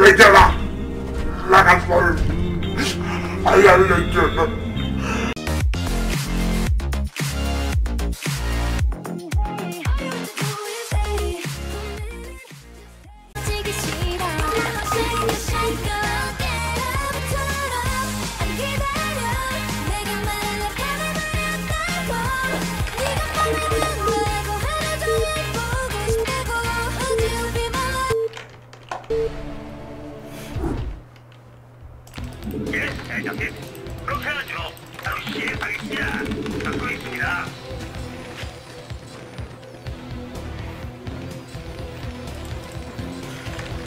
레겨라? 나가서 알려줘 예, 대장님. 그렇게 하죠. 바로 시행하겠습니다. 듣고 있습니다.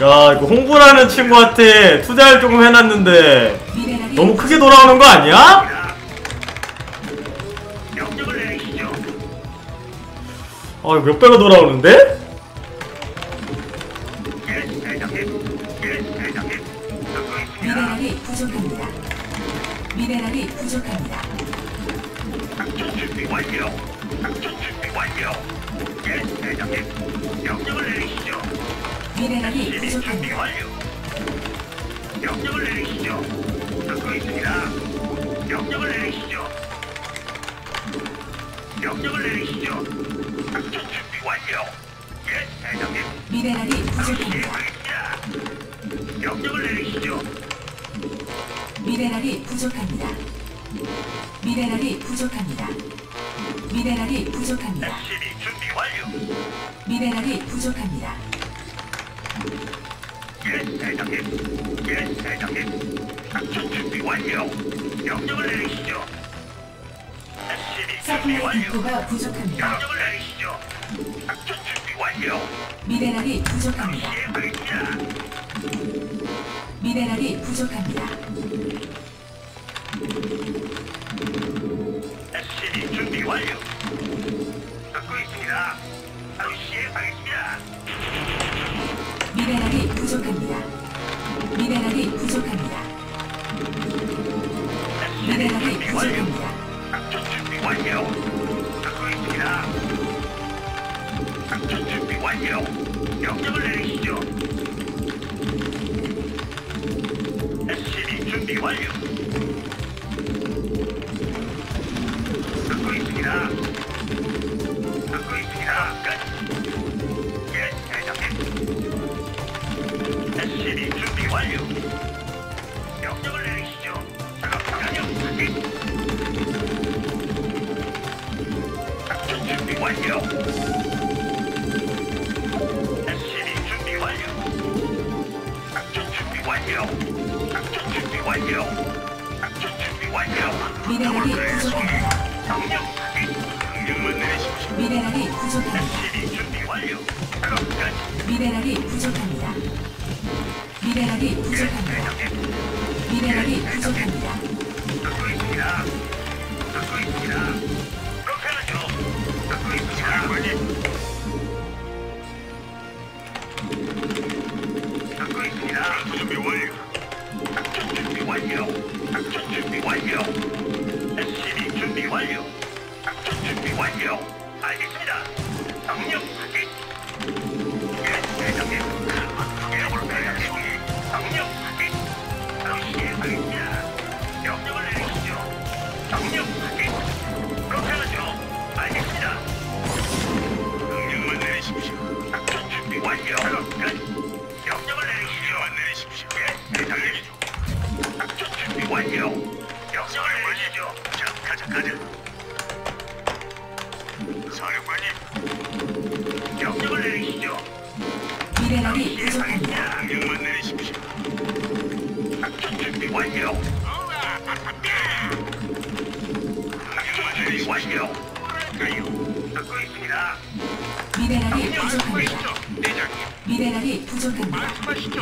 야 이거 홍보라는 친구한테 투자를 조금 해놨는데 너무 크게 돌아오는 거 아니야? 내리시죠. 아 이거 몇 배가 돌아오는데? 작전 준비 완료. 작전 준비 완료. 예, 대장님. 명령을 내리시죠. 미네랄이 시리 준비 부족합니다. 완료. 명령을 내리시죠. 듣고 있습니다. 명령을 내리시죠. 명령을 내리시죠. 작전 준비 완료. 예, 대장님. 미네랄이 부족합니다. 시행하겠습니다. 명령을 내리시죠. 미네랄이 부족합니다. 미네랄이 부족합니다. 미네랄이 부족합니다. SCV 준비 완료. 미네랄이 부족합니다. 예, 대장님. 예, 대장님. 작전 준비 완료. 명령을 내리시죠. SCV 준비 supply 완료. depot가 부족합니다. 명령을 내리시죠. 작전 준비 완료. 미네랄이 부족합니다. 미네랄이 부족합니다. 미네랄이 부족합니다. 미네랄이 부족합니다. 미네랄이. 부족합니다. 작전 준비 완료. 듣고 있습니다. 작전 준비 완료. 명령을 내리시죠. SCB 준비 완료. 듣고 있습니다. 듣고 있습니다. 끝. SCB 준비 완료. 명령을 내리시죠. 작업 완료. 확인. 작전 준비 완료. SCB 준비 완료. 작전 준비 완료. 작전 준비 완료. 작전 준비 완료. 미네랄이 부족합니다. 명령 확인. 명령만 내리십시오. 미네랄이 부족합니다. SCB 준비 완료. 작업 끝. 미네랄이 부족합니다. 미네랄이 부족합니다. 미네랄이 부족합니다.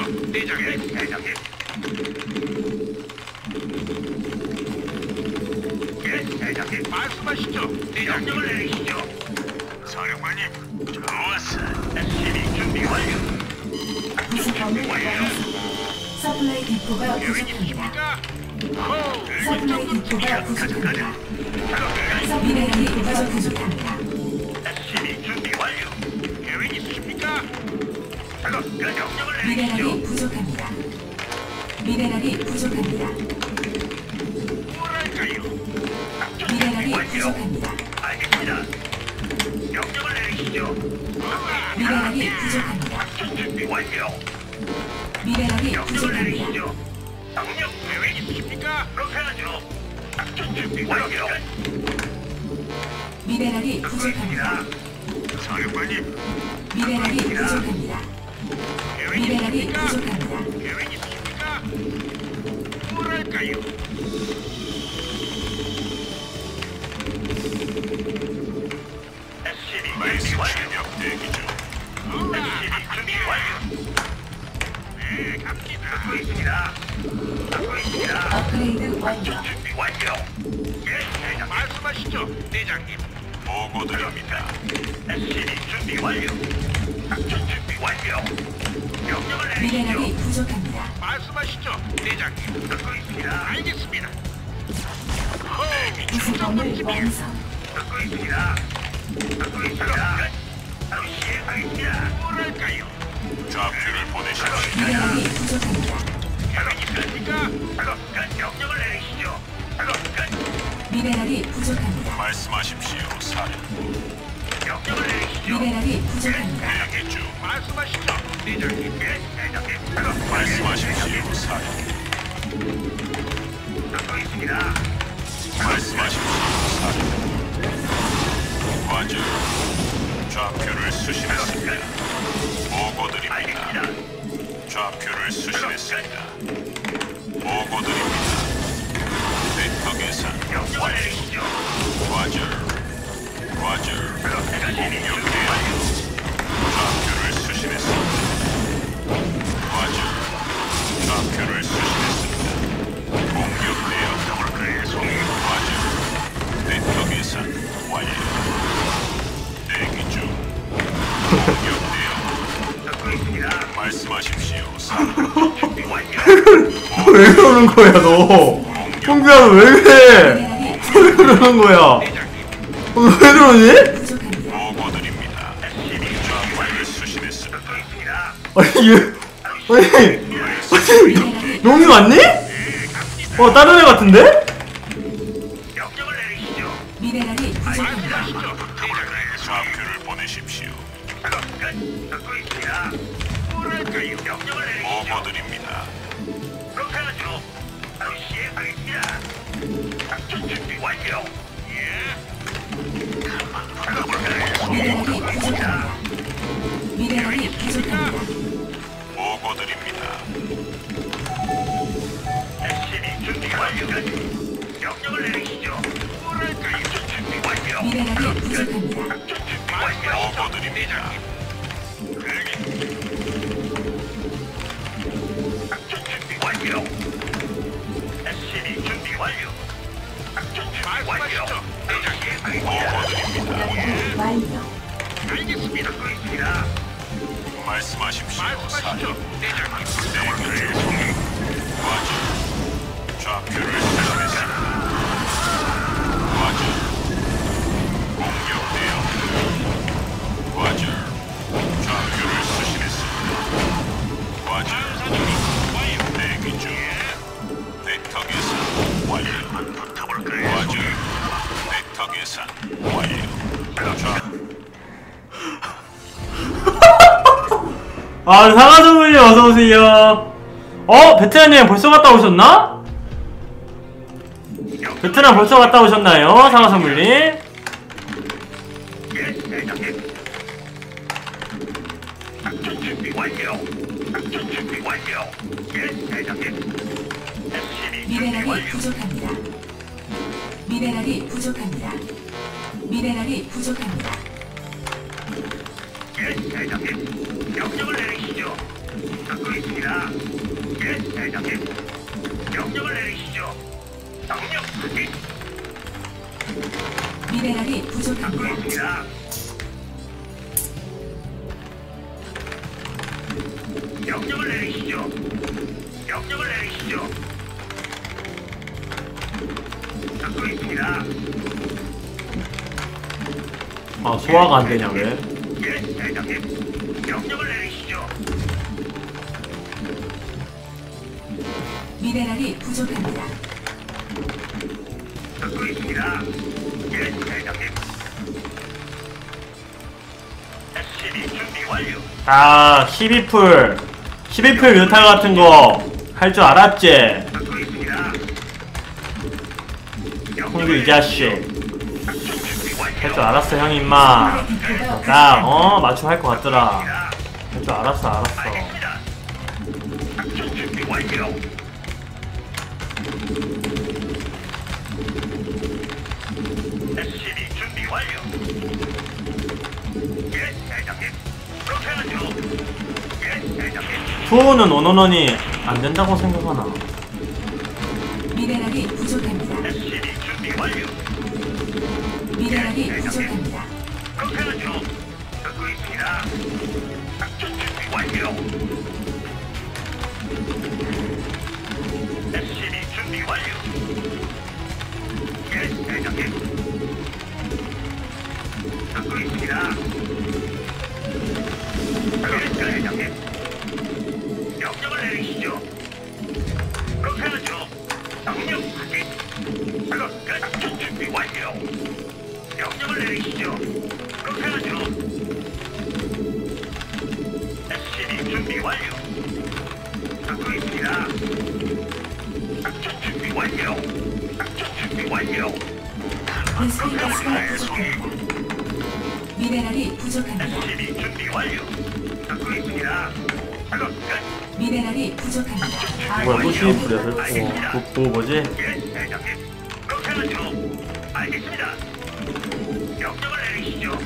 대장님. 대장님. 예, 대장님. 말씀하시죠, 대장님. 명령을 내리시죠. 사령관님, 좋았어. SCV 준비 완료. 부속 건물 완성. supply depot가 부족합니다. supply depot가 부족합니다. 서 미네랄이 부족합니다. 미네랄이. 부족합니다. 미네랄이 부족합니다. 미네랄이. 부족합니다. 알겠습니다. 명령을 내리시죠. 미네랄이 부족합니다. 작전 준비 완료. 미네랄이 부족합니다. 내리시죠. 명령 계획 있으십니까? 그렇게 하죠. 작전 준비 완료. 미네랄이 부족합니다. 사령관님, 미네랄이 부족합니다. 계획 미네랄이 있으십니까? 부족합니다. 계획 있으십니까? 뭐랄까요? SCB 준비 완료. 대기 중. SCB 준비 완료. 네, 갑니다. 듣고 있습니다. 듣고 있습니다. 업그레이드 완료. 작전 준비 완료. 예, 대장. 말씀하시죠, 대장님. 보고 드립니다. SCB 준비 완료. 작전 준비 완료. 명령을 내리시죠. 미네랄이 부족합니다. 말씀하시죠, 대장님. 듣고 있습니다. 알겠습니다. 구성범을 완성. 듣고 있습니다. 듣고 있습니다. 바로 시행하겠습니다. 뭐랄까요? 좌표를 보내십시오. 미네랄이 부족합니다. 있으십니까? 작업 끝. 명령을 내리시죠. 끝. 미네랄이 부족합니다. 말씀하십시오, 사령부. 명령을 내리시죠. 미네랄이 부족합니다. 말씀하시죠, 대장님. 예, 대장님. 작업 말씀하십시오, 사령부. 듣고. 말씀하십시오, 사령부. 과저 좌표를 수신했습니다. 보고드립니다. 좌표를 수신했습니다. 보고드립니다. 데이터 계산. 과저 왜 그러는 거야 너? 홍규야 너왜 그래? 왜 그러는 거야? 어, 왜 그러니? 보고드립니다. 수신했습니다. 아니 얘 아니 아니 용이 맞니? 어 다른 애 같은데? 명령을 내리시죠. 미네랄이 부족합니다. 좌표를 보내십시오. 작업 끝. 듣고 있습니다. 뭐랄까요? 명령을 내리시죠. 보고드립니다. 그렇게 하죠. 바로 시행하겠습니다. 작전 준비 완료. 예. 작업을 미네랄이 듣고 있습니다. 부족합니다. 미네랄이 부족합니다. 보고 드립니다. SCB 준비 완료. 명령을 내리시죠. 뭐랄까요? 작전 준비 완료. 미네랄이 부족합니다. 작전 준비 완료. 보고 드립니다. 작전 준비 완료. SCB 준비 완료. 작전 준비 완료. 연구 완료. 알겠습니다. 말씀하십시오. 대장님. 좌표를. 공격. 좌표를 수신했습니다. 대기 중. 완료. 계산 완료. 좌. 아 상하선물님 어서오세요 어? 베트남님 벌써 갔다 오셨나? 베트남 벌써 갔다 오셨나요? 준비 미네랄이. 부족합니다. 미네랄이 부족합니다. 미네랄이 부족합니다. 예, 대장님. 명령을 내리시죠. 듣고 있습니다. 예, 대장님. 명령을 내리시죠. 명령 확인. 미네랄이 듣고 부족합니다. 있습니다. 명령을 내리시죠. 명령을 내리시죠. 갖고 있습니다. 아 소화가 안 되냐 왜? 예, 명령을 내리시죠. 미네랄이 부족합니다. 갖고 있습니다. 예, 아, 12풀 12풀 뮤탈 같은 거 할 줄 알았지? 홍규 이 자식 할. 줄 알았어 형 임마 나 어 맞춤 할 것 같더라 할 줄 알았어 알았어. 투어는 원원원이 안 된다고 생각하나 미네랄이 부족합니다. 완료. 미네랄이 부족합니다. 그렇게 하죠. 듣고 있습니다. 작전 준비 완료. SCB 준비 완료. 예, 대장님. 듣고 있습니다. 예, 대장님. 명령을 내리시죠. 그렇게 하죠. 명령 확인. 작업 끝. 작전 준비 완료. 명령을 내리시죠. 그렇게 하죠. SCB 준비 완료. 듣고 있습니다. 작전 준비 완료. 작전 준비 완료. 베스킨 가스가 부족합니다. 미네랄이 부족합니다. SCB 준비 완료. 듣고 있습니다. 작업 끝. 미네랄이 부족합니다. 뭐야 또 아군이 12풀이야 어, 그, 그 뭐지? 예, 대장님. 그렇게 하죠. 알겠습니다. 명령을 내리시죠.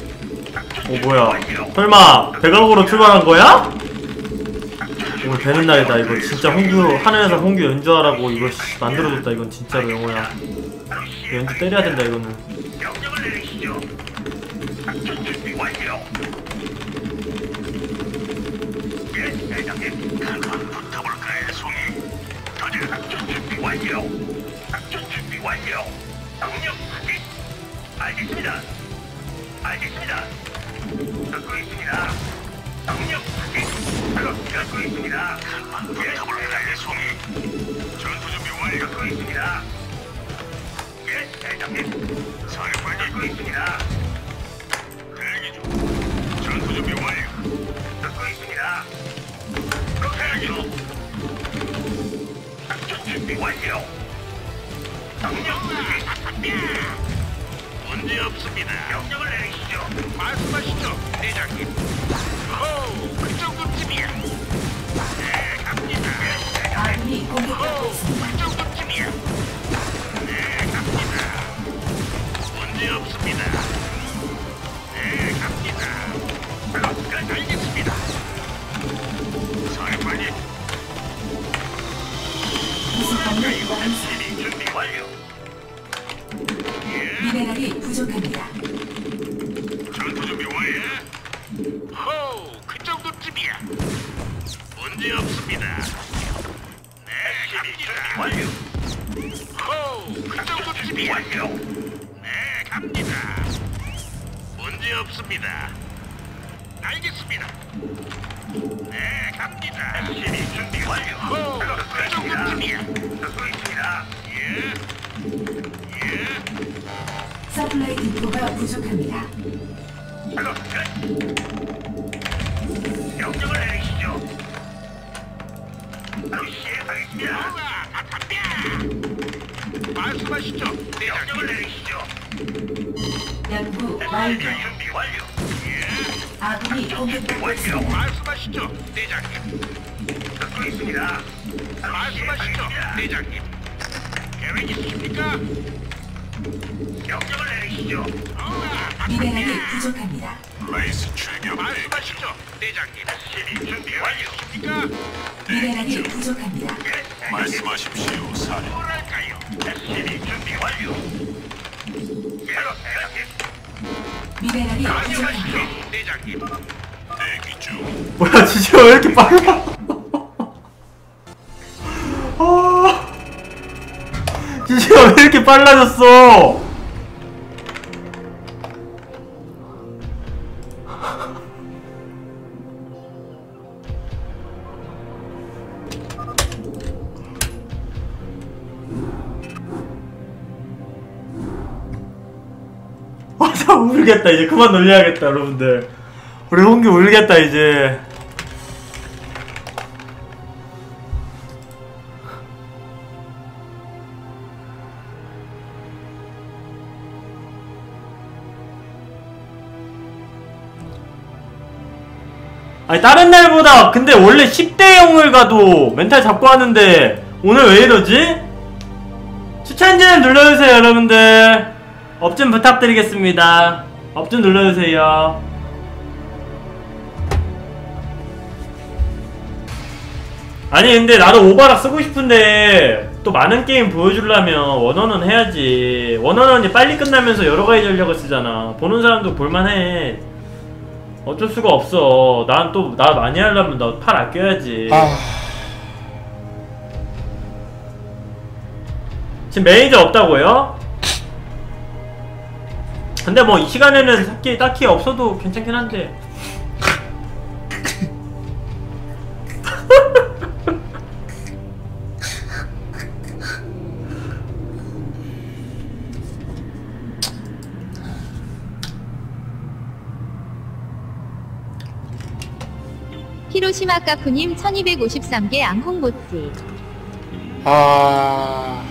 작전 어 뭐야. 설마 배각으로 출발한 거야? 오늘 되는 날이다 이거 진짜 홍규 하늘에서 홍규 연주하라고 이거 씨, 만들어줬다 이건 진짜로 영호야 연주 때려야 된다 이거는. 예, 대장님. 한번 붙어볼까요, 송이? 저질 작전 준비 완료. 완료. 명령 확인. 알겠습니다. 알겠습니다. 듣고 있습니다. 명령 확인. 작업 듣고 있습니다. 한번 붙어볼까요, 송이? 전투 준비 완료. 듣고 있습니다. 예, 대장님. 설마 듣고 있습니다. 대기 중. 전투 준비 완료. 듣고 있습니다. 그렇게 하죠. 작전 준비 완료. 문제 없습니다. 명령을 내리시죠. 말씀하시죠, 대장님. 호, 그 정도쯤이야. 정도쯤이야. 완료. 네, 갑니다. 문제 없습니다. 알겠습니다. 네, 갑니다. SCB 준비 완료. 호, 그 정도쯤이야. 듣고 있습니다. 예, 예. 서플라이 디포가 부족합니다. 작업 끝. 명령을 내리시죠. 바로 시행하겠습니다. 말씀하시죠. 명령을 내리시죠. 연구 SCB 완료. 준비 완료. 예. 아군이 공격받고 완료. 있습니다. 말씀하시죠, 대장님. 듣고 있습니다. 말씀하시죠, 대장님. 계획 있으십니까? 명령을 내리시죠. 미네랄이 부족합니다. 레이스 출격. 말씀하시죠, 대장님. SCB 준비 완료. 미네랄이 부족합니다. 예, 말씀하십시오, 사령. 뭐랄까요? SCB 준비 완료. 예, 대장님. 미네랄이 말씀하시죠, 부족합니다. 대장님. 대기 중. 뭐야 지지가 왜 이렇게 빨라 아 지지가 왜 이렇게 빨라졌어 울겠다 이제. 그만 놀려야겠다 여러분들. 우리 홍규 울겠다 이제. 아니 다른 날보다 근데 원래 10대 0을 가도 멘탈 잡고 하는데 오늘 왜 이러지? 추천 좀 눌러주세요 여러분들. 업좀 부탁드리겠습니다 업 좀 눌러주세요. 아니 근데 나도 오바락 쓰고 싶은데 또 많은 게임 보여주려면 원원은 해야지. 원원은 이제 빨리 끝나면서 여러 가지 전략을 쓰잖아. 보는 사람도 볼만해. 어쩔 수가 없어. 난 또 나 많이 하려면 나 팔 아껴야지. 지금 매니저 없다고요? 근데 뭐 이 시간에는 딱히, 딱히 없어도 괜찮긴 한데. 히로시마 까쿠님 1253개 앙콩보찌 아,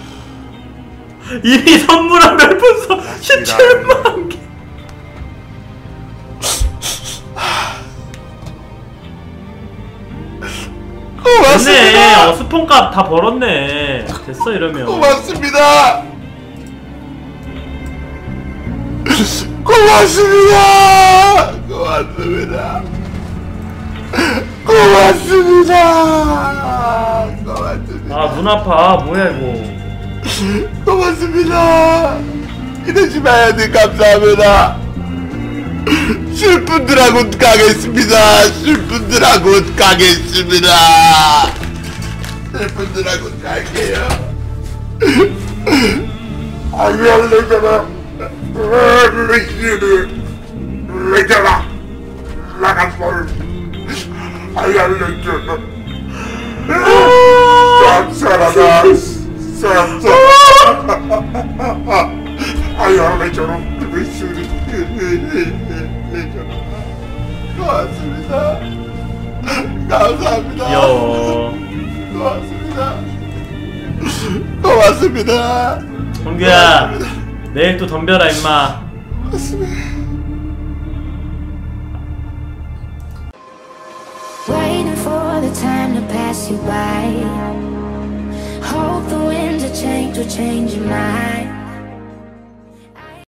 이미 선물한 별풍선 17만 개 됐네 어, 스폰값 다 벌었네 됐어 이러면 고맙습니다. 고맙습니다. 고맙습니다. 고맙습니다. 고맙습니다. 아눈 아파 뭐야 이거 고맙습니다. 이러지 마야지 감사합니다. 슬픈들하고 가겠습니다. 슬픈들하고 가겠습니다. 슬픈들하고 갈게요. 알려내잖아. 레잖아. 나갔어. 알려내잖아. 쌉싸라다. 쌉싸. 알려내잖아. 고맙습니다. 감사합니다. 귀여워 고맙습니다. 고맙습니다. 홍규야 내일 또 덤벼라 임마 Waiting for the time to pass you by. Hope the winds of change will change your mind.